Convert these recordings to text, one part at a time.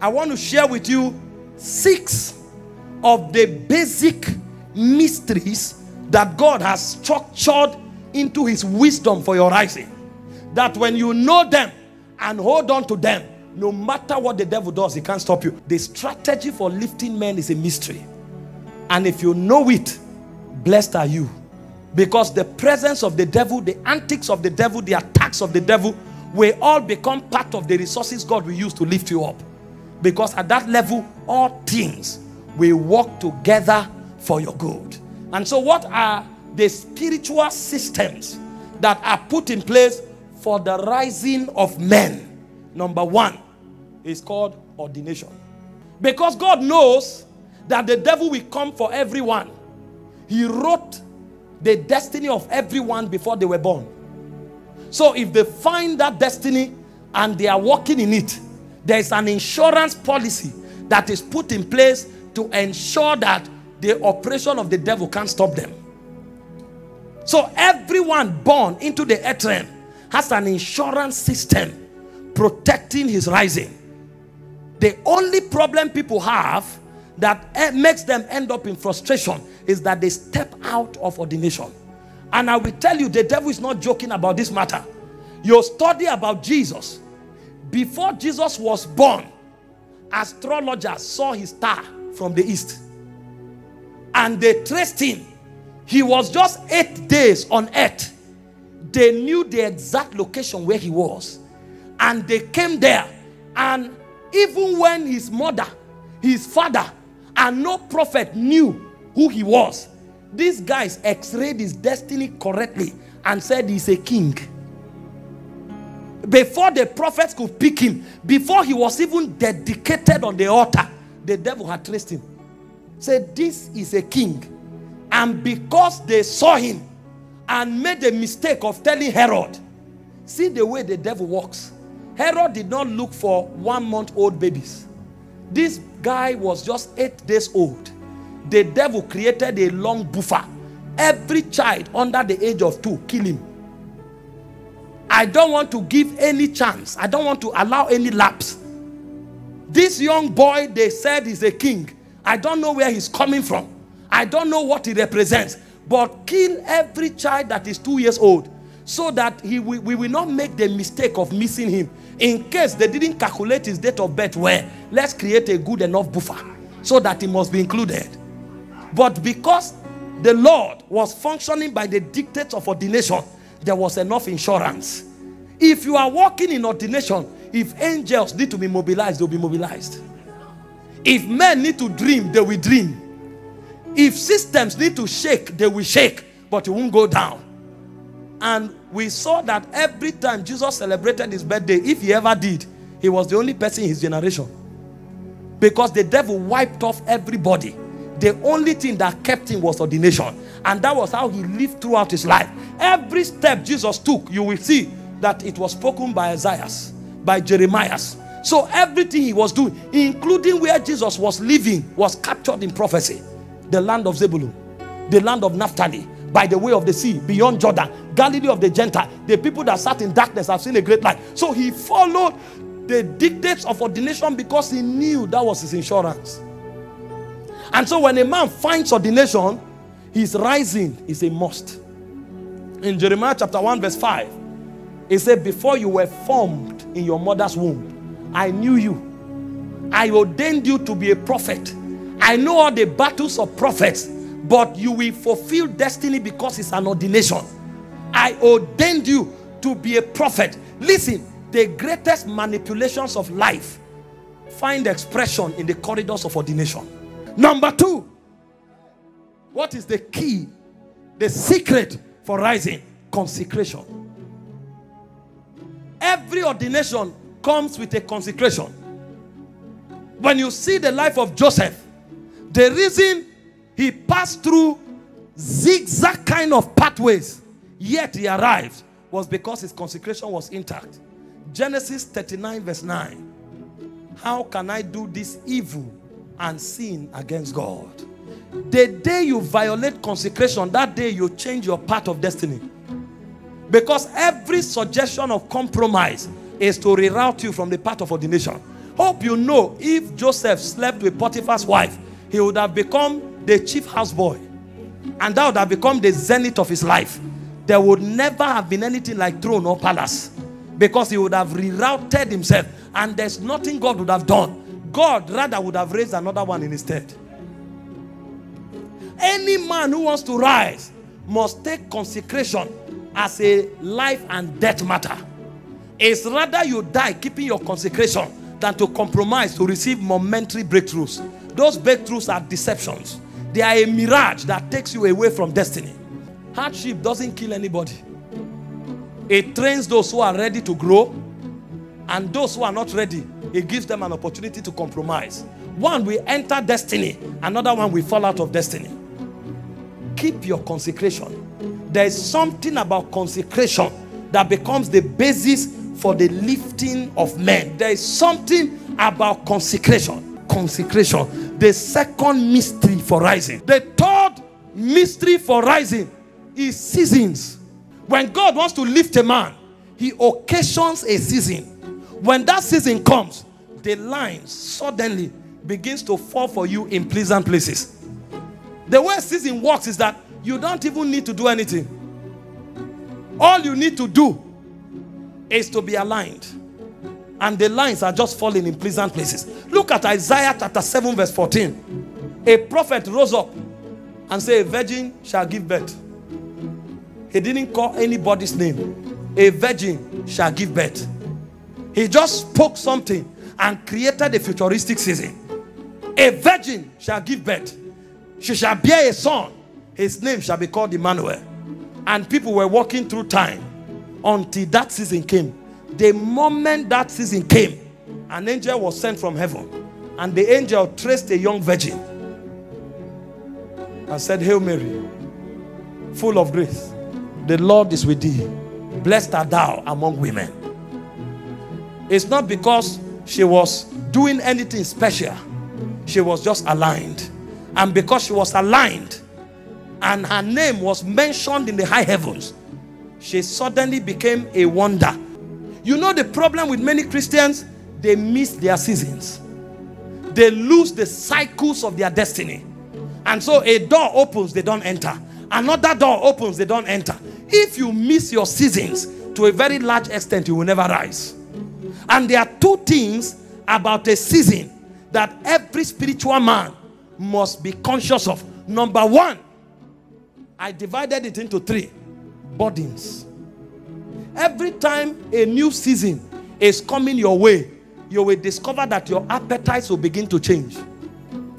I want to share with you six of the basic mysteries that God has structured into his wisdom for your rising. That when you know them and hold on to them, no matter what the devil does, he can't stop you. The strategy for lifting men is a mystery. And if you know it, blessed are you. Because the presence of the devil, the antics of the devil, the attacks of the devil will all become part of the resources God will use to lift you up. Because at that level, all things will work together for your good. And so, what are the spiritual systems that are put in place for the rising of men? Number one is called ordination. Because God knows that the devil will come for everyone. He wrote the destiny of everyone before they were born. So if they find that destiny and they are walking in it, there is an insurance policy that is put in place to ensure that the operation of the devil can't stop them. So everyone born into the earth realm has an insurance system protecting his rising. The only problem people have that makes them end up in frustration is that they step out of ordination. And I will tell you, the devil is not joking about this matter. Your study about Jesus, before Jesus was born, astrologers saw his star from the east. And they traced him. He was just eight days on earth. They knew the exact location where he was. And they came there. And even when his mother, his father, and no prophet knew who he was. These guys x-rayed his destiny correctly and said he's a king. Before the prophets could pick him, before he was even dedicated on the altar, the devil had traced him. Said, This is a king. And because they saw him and made the mistake of telling Herod, see the way the devil works. Herod did not look for one month old babies. This guy was just eight days old. The devil created a long buffer. Every child under the age of two, kill him. I don't want to give any chance. I don't want to allow any lapse. This young boy, they said is a king. I don't know where he's coming from. I don't know what he represents. But kill every child that is two years old so that he, we, we will not make the mistake of missing him. In case they didn't calculate his date of birth well, let's create a good enough buffer so that he must be included. But because the Lord was functioning by the dictates of ordination, there was enough insurance. If you are walking in ordination, if angels need to be mobilized, they'll be mobilized. If men need to dream, they will dream. If systems need to shake, they will shake, but it won't go down. And we saw that every time Jesus celebrated his birthday, if he ever did, he was the only person in his generation. Because the devil wiped off everybody. The only thing that kept him was ordination. And that was how he lived throughout his life. Every step Jesus took, you will see that it was spoken by Isaiah, by Jeremiah. So everything he was doing, including where Jesus was living, was captured in prophecy. The land of Zebulun, the land of Naphtali, by the way of the sea, beyond Jordan, Galilee of the Gentile. The people that sat in darkness have seen a great light. So he followed the dictates of ordination because he knew that was his insurance. And so when a man finds ordination, his rising is a must. In Jeremiah chapter 1, verse 5, it said, Before you were formed in your mother's womb, I knew you. I ordained you to be a prophet. I know all the battles of prophets, but you will fulfill destiny because it's an ordination. I ordained you to be a prophet. Listen, the greatest manipulations of life find expression in the corridors of ordination. Number two, what is the key, the secret for rising? Consecration. Every ordination comes with a consecration. When you see the life of Joseph, the reason he passed through zigzag kind of pathways, yet he arrived, was because his consecration was intact. Genesis 39, verse 9. How can I do this evil and sin against God? The day you violate consecration, that day you change your path of destiny. Because every suggestion of compromise is to reroute you from the path of ordination. Hope you know if Joseph slept with Potiphar's wife, he would have become the chief houseboy. And that would have become the zenith of his life. There would never have been anything like throne or palace. Because he would have rerouted himself. And there's nothing God would have done. God rather would have raised another one in his stead. Any man who wants to rise must take consecration as a life and death matter. It's rather you die keeping your consecration than to compromise to receive momentary breakthroughs. Those breakthroughs are deceptions. They are a mirage that takes you away from destiny. Hardship doesn't kill anybody. It trains those who are ready to grow and those who are not ready, it gives them an opportunity to compromise. One will enter destiny, another one will fall out of destiny. Keep your consecration. There is something about consecration that becomes the basis for the lifting of men. There is something about consecration. Consecration. The second mystery for rising. The third mystery for rising is seasons. When God wants to lift a man, he occasions a season. When that season comes, the lines suddenly begins to fall for you in pleasant places. The way season works is that you don't even need to do anything. All you need to do is to be aligned. And the lines are just falling in pleasant places. Look at Isaiah chapter 7, verse 14. A prophet rose up and said, A virgin shall give birth. He didn't call anybody's name. A virgin shall give birth. He just spoke something and created a futuristic season. A virgin shall give birth. She shall bear a son. His name shall be called Emmanuel. And people were walking through time until that season came. The moment that season came, an angel was sent from heaven. And the angel traced a young virgin and said, Hail Mary, full of grace, the Lord is with thee. Blessed art thou among women. It's not because she was doing anything special, she was just aligned. And because she was aligned and her name was mentioned in the high heavens, she suddenly became a wonder. You know the problem with many Christians? They miss their seasons. They lose the cycles of their destiny. And so a door opens, they don't enter. Another door opens, they don't enter. If you miss your seasons to a very large extent, you will never rise. And there are two things about a season that every spiritual man must be conscious of. Number one, I divided it into three burdens. Every time a new season is coming your way, you will discover that your appetites will begin to change.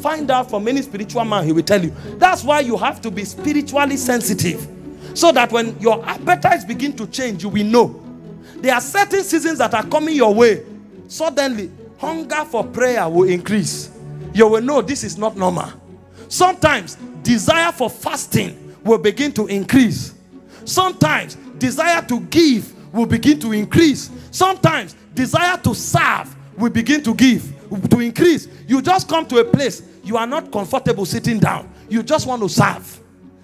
Find out from any spiritual man, he will tell you. That's why you have to be spiritually sensitive. So that when your appetites begin to change, you will know. There are certain seasons that are coming your way. Suddenly, hunger for prayer will increase. You will know this is not normal. Sometimes, desire for fasting will begin to increase. Sometimes desire to give will begin to increase. Sometimes desire to serve will begin to give, to increase. You just come to a place, you are not comfortable sitting down. You just want to serve.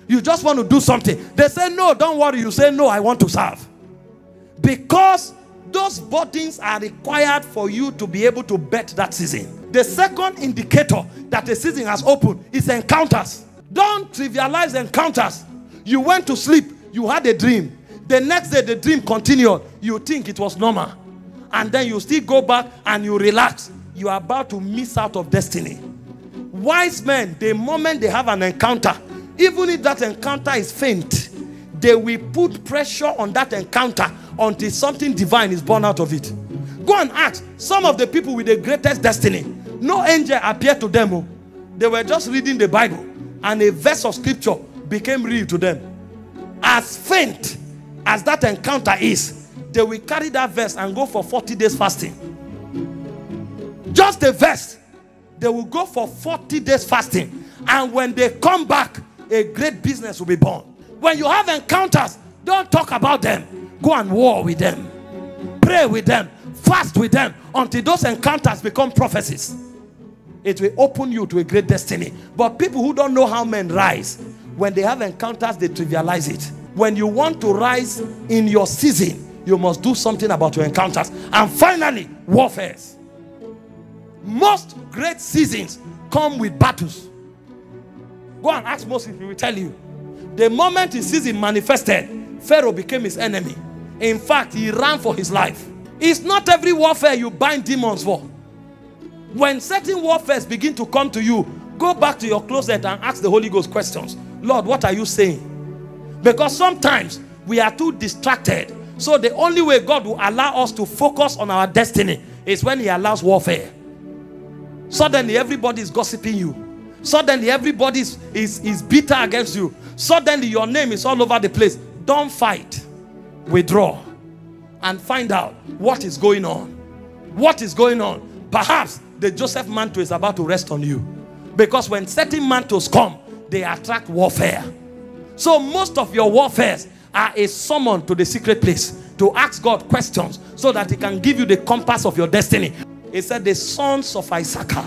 You just want to do something. They say, No, don't worry. You say, No, I want to serve. Because those burdens are required for you to be able to bet that season. The second indicator that the season has opened is encounters. Don't trivialize encounters. You went to sleep, you had a dream. The next day, the dream continued. You think it was normal. And then you still go back and you relax. You are about to miss out of destiny. Wise men, the moment they have an encounter, even if that encounter is faint, they will put pressure on that encounter until something divine is born out of it. Go and ask some of the people with the greatest destiny. No angel appeared to them. Oh. They were just reading the Bible and a verse of scripture became real to them. As faint as that encounter is, they will carry that verse and go for 40 days fasting. Just a verse. They will go for 40 days fasting. And when they come back, a great business will be born. When you have encounters, don't talk about them. Go and war with them. Pray with them. Fast with them until those encounters become prophecies it will open you to a great destiny. But people who don't know how men rise, when they have encounters, they trivialize it. When you want to rise in your season, you must do something about your encounters. And finally, warfare. Most great seasons come with battles. Go and ask Moses, he will tell you. The moment his season manifested, Pharaoh became his enemy. In fact, he ran for his life. It's not every warfare you bind demons for. When certain warfares begin to come to you, go back to your closet and ask the Holy Ghost questions. Lord, what are you saying? Because sometimes we are too distracted. So the only way God will allow us to focus on our destiny is when he allows warfare. Suddenly everybody is gossiping you. Suddenly everybody is, is, is bitter against you. Suddenly your name is all over the place. Don't fight. Withdraw. And find out what is going on. What is going on? Perhaps the Joseph mantle is about to rest on you. Because when certain mantles come, they attract warfare. So most of your warfares are a summon to the secret place to ask God questions so that he can give you the compass of your destiny. He said the sons of Issachar,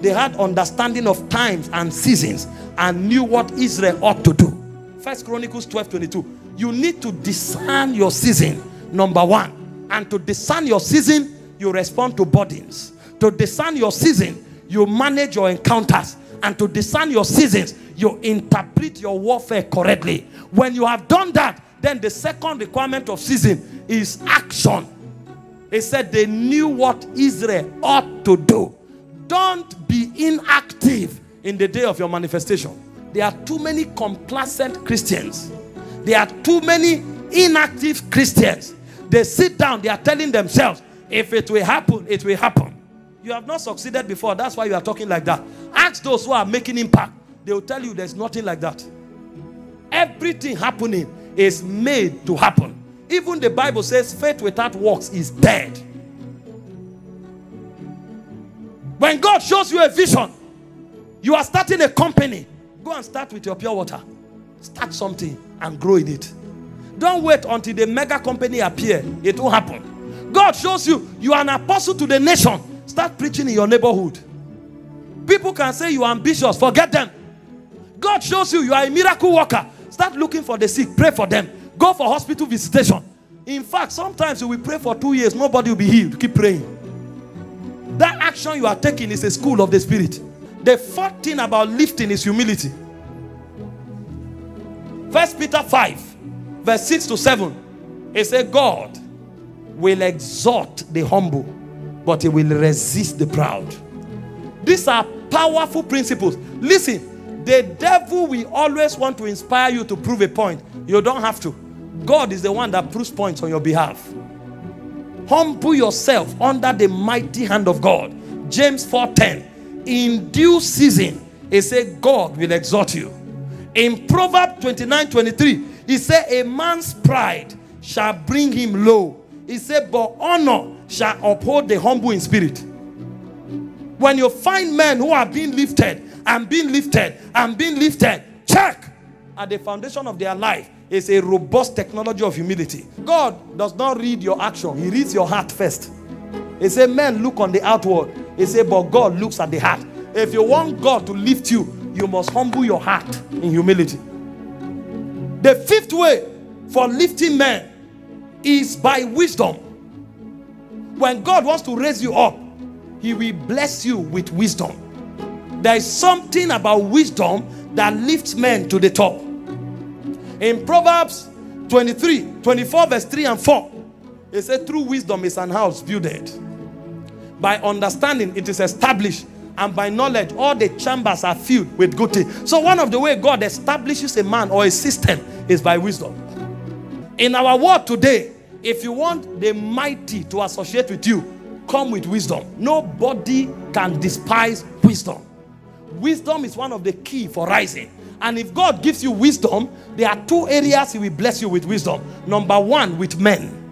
they had understanding of times and seasons and knew what Israel ought to do. First Chronicles 12, 22. You need to discern your season, number one. And to discern your season, you respond to burdens. To discern your season, you manage your encounters. And to discern your seasons, you interpret your warfare correctly. When you have done that, then the second requirement of season is action. He said they knew what Israel ought to do. Don't be inactive in the day of your manifestation. There are too many complacent Christians. There are too many inactive Christians. They sit down, they are telling themselves, if it will happen, it will happen. You have not succeeded before. That's why you are talking like that. Ask those who are making impact. They will tell you there's nothing like that. Everything happening is made to happen. Even the Bible says faith without works is dead. When God shows you a vision, you are starting a company. Go and start with your pure water. Start something and grow in it. Don't wait until the mega company appear. It will happen. God shows you you are an apostle to the nation. Start preaching in your neighborhood. People can say you are ambitious. Forget them. God shows you you are a miracle worker. Start looking for the sick. Pray for them. Go for hospital visitation. In fact, sometimes you will pray for two years. Nobody will be healed. Keep praying. That action you are taking is a school of the spirit. The fourth thing about lifting is humility. First Peter 5, verse 6 to 7. It says, God will exhort the humble, but he will resist the proud. These are powerful principles. Listen, the devil will always want to inspire you to prove a point. You don't have to. God is the one that proves points on your behalf. Humble yourself under the mighty hand of God. James 4:10. In due season, he said, God will exhort you. In Proverbs 29 23, he said, A man's pride shall bring him low. He said, But honor shall uphold the humble in spirit. When you find men who are being lifted and being lifted and being lifted, check at the foundation of their life is a robust technology of humility. God does not read your action, He reads your heart first. He said, Men look on the outward. He said, But God looks at the heart. If you want God to lift you, you must humble your heart in humility. The fifth way for lifting men is by wisdom. When God wants to raise you up, He will bless you with wisdom. There is something about wisdom that lifts men to the top. In Proverbs 23, 24, verse 3 and 4, it said, Through wisdom is an house builded. By understanding, it is established. And by knowledge, all the chambers are filled with good things. So, one of the way God establishes a man or a system is by wisdom. In our world today, if you want the mighty to associate with you, come with wisdom. Nobody can despise wisdom. Wisdom is one of the key for rising. And if God gives you wisdom, there are two areas He will bless you with wisdom. Number one, with men.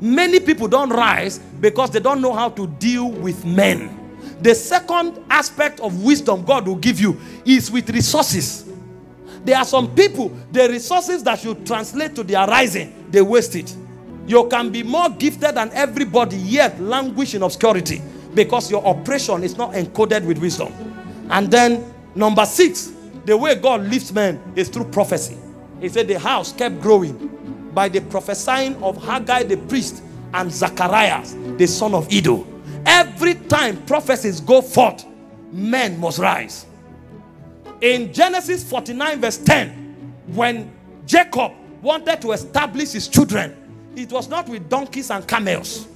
Many people don't rise because they don't know how to deal with men. The second aspect of wisdom God will give you is with resources. There are some people, the resources that should translate to their rising, they waste it. You can be more gifted than everybody, yet languish in obscurity because your operation is not encoded with wisdom. And then, number six, the way God lifts men is through prophecy. He said the house kept growing by the prophesying of Haggai the priest and Zacharias, the son of Iddo. Every time prophecies go forth, men must rise. In Genesis 49, verse 10, when Jacob wanted to establish his children, it was not with donkeys and camels,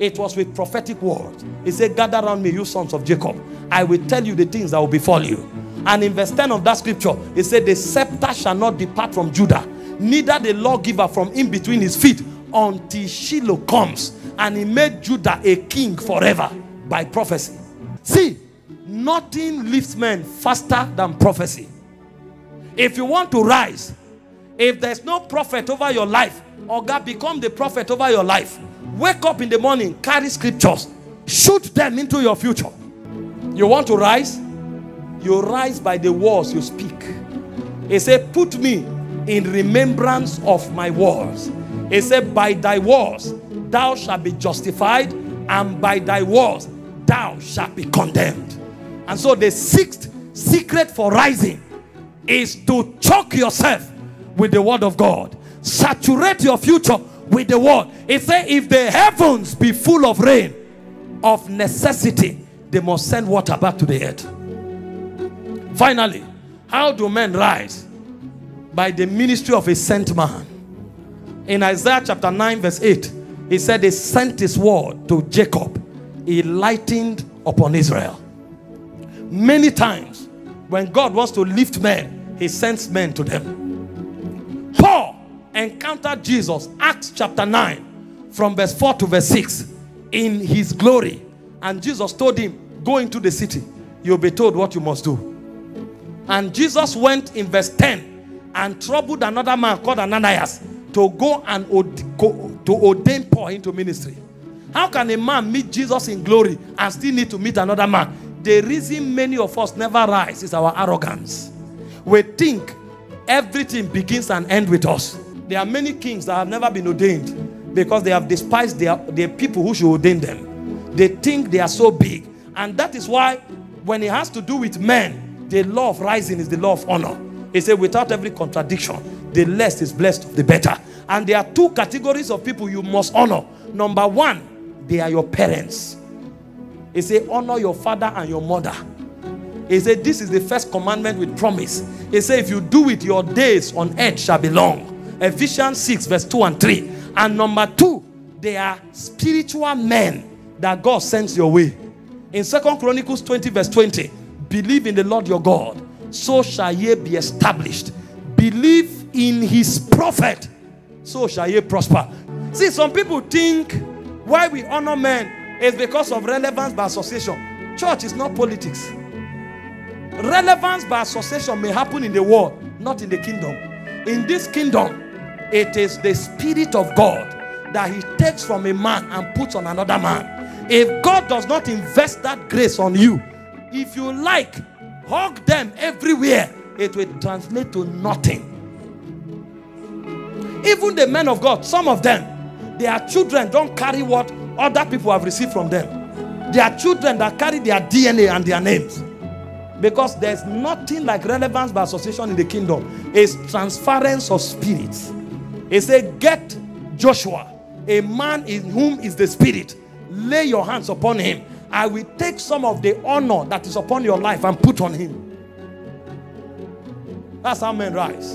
it was with prophetic words. He said, Gather around me, you sons of Jacob. I will tell you the things that will befall you. And in verse 10 of that scripture, he said, The scepter shall not depart from Judah, neither the lawgiver from in between his feet, until Shiloh comes. And he made Judah a king forever by prophecy. See, nothing lifts men faster than prophecy. If you want to rise, if there's no prophet over your life, or God become the prophet over your life, wake up in the morning, carry scriptures, shoot them into your future. You want to rise? You rise by the words you speak. He said, Put me in remembrance of my words. He said, By thy words thou shalt be justified, and by thy words thou shalt be condemned. And so the sixth secret for rising is to choke yourself with the word of God. Saturate your future with the word. It says, if the heavens be full of rain, of necessity, they must send water back to the earth. Finally, how do men rise? By the ministry of a sent man. In Isaiah chapter 9, verse 8, he said, He sent his word to Jacob, he lightened upon Israel. Many times, when God wants to lift men, he sends men to them. Paul encountered Jesus, Acts chapter 9, from verse 4 to verse 6, in his glory. And Jesus told him, Go into the city, you'll be told what you must do. And Jesus went in verse 10 and troubled another man called Ananias to go and to ordain Paul into ministry. How can a man meet Jesus in glory and still need to meet another man? The reason many of us never rise is our arrogance. We think everything begins and ends with us. There are many kings that have never been ordained because they have despised their, their people who should ordain them. They think they are so big. And that is why when it has to do with men, the law of rising is the law of honor. He said, without every contradiction, the less is blessed of the better. And there are two categories of people you must honor. Number one, they are your parents. He said, honor your father and your mother. He said, this is the first commandment with promise. He said, if you do it, your days on earth shall be long. Ephesians 6, verse 2 and 3. And number two, they are spiritual men that God sends your way. In Second Chronicles 20, verse 20, believe in the Lord your God, so shall ye be established. Believe in his prophet, so shall ye prosper. See, some people think why we honor men is because of relevance by association. Church is not politics. Relevance by association may happen in the world, not in the kingdom. In this kingdom, it is the Spirit of God that He takes from a man and puts on another man. If God does not invest that grace on you, if you like, hug them everywhere, it will translate to nothing. Even the men of God, some of them, their children don't carry what other people have received from them. Their children that carry their DNA and their names. Because there's nothing like relevance by association in the kingdom. It's transference of spirits. He said, Get Joshua, a man in whom is the spirit. Lay your hands upon him. I will take some of the honor that is upon your life and put on him. That's how men rise.